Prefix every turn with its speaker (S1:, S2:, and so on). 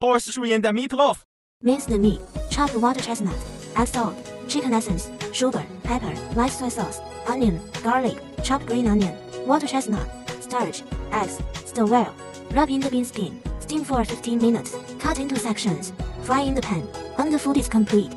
S1: horseshoe and meatloaf.
S2: Mince the meat. Chop water chestnut. Add salt, chicken essence, sugar, pepper, light soy sauce, onion, garlic, chopped green onion, water chestnut, starch, eggs. Stir well. Rub in the bean skin. Steam for 15 minutes. Cut into sections. Fry in the pan. When the food is complete,